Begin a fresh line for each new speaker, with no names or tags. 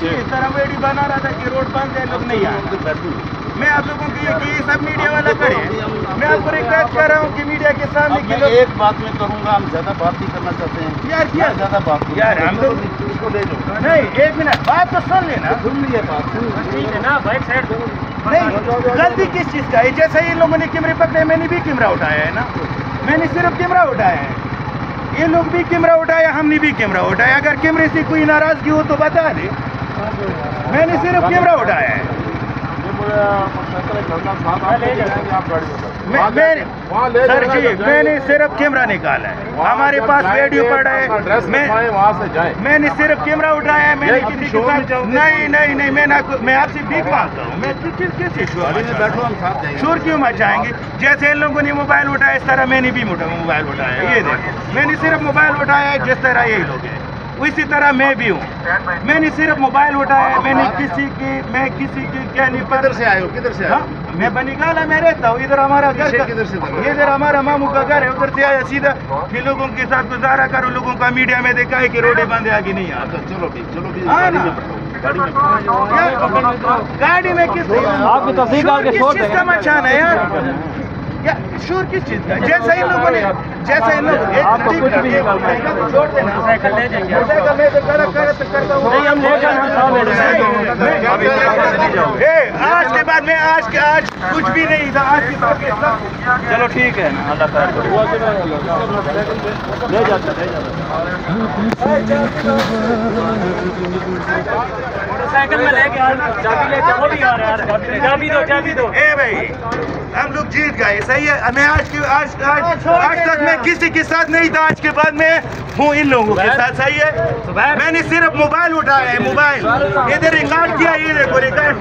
جی، بنا رہا تھا میں آپ لوگوں کی سب میڈیا والا
میں آپ کو ریکویسٹ کر
ایک
بات میں کروں گا بات نہیں کرنا چاہتے
ہاں،
کس چیز کا ہے؟ جیسے نے کیمرے میں نے بھی کیمرہ اٹھایا ہے نا۔ میں نے صرف کیمرہ اٹھایا ہے۔ یہ لوگ بھی کیمرہ اٹھایا ہم نے بھی کیمرہ اٹھایا اگر کیمرے سے کوئی ناراضگی ہو تو بتا دے۔ میں نے صرف کیمرہ اٹھایا ہے۔
جی، میں نے
صرف کیمرہ نکالا ہے۔ ہمارے پاس ویڈیو پڑا ہے۔ میں نے صرف کیمرہ اٹھایا ہے میں نے کسی کے ساتھ نہیں نہیں نہیں میں میں آپ سے بھیک مانگتا ہوں میں کیسے
شور کیوں
مچائیں گے؟ جیسے ان لوگوں نے موبائل اٹھایا اس طرح میں نے بھی موبائل اٹھایا یہ دیکھیں۔ میں نے صرف موبائل اٹھایا ہے جس طرح یہ لوگ ہیں۔ اسی طرح میں بھی ہوں۔ میں نے صرف موبائل اٹھایا میں نے کسی کی میں کسی کی کہانی کدھر سے
آئے ہو؟ کدھر سے آئے ہاں،
میں بنی گالا میں رہتا ہوں۔ ادھر ہمارا گھر کا
ادھر
ہمارا ماموں کا گھر ہے ادھر سے آیا سیدھا۔ کہ لوگوں کے ساتھ گزارا کرو لوگوں کا میڈیا میں دیکھا ہے کہ روڈیں باندھے آگے نہیں آتا
اچھا، چلو چلو ہاں
گاڑی میں کس آپ کی کا نشان ہے یار۔ شور کس چیز کا جیسا ان لوگوں نے جیسا ان لوگوں نے ایک کر چھوڑ دینا سائیکل لے جائیں گے سائیکل میں تو کرتا ہوں نہیں ہم لے جائیں گے آج کے بعد میں آج کے آج کچھ بھی نہیں تھا آج کے بعد چلو ٹھیک ہے اللہ تعالیٰ
لے جاتا لے جاتا
ہم لوگ جیت گئے صحیح ہے میں آج آج تک میں کسی کے ساتھ نہیں تھا آج کے بعد میں ہوں ان لوگوں کے ساتھ صحیح ہے میں نے صرف موبائل اٹھایا ہے موبائل ادھر ریکارڈ کیا یہ دیکھو ریکارڈ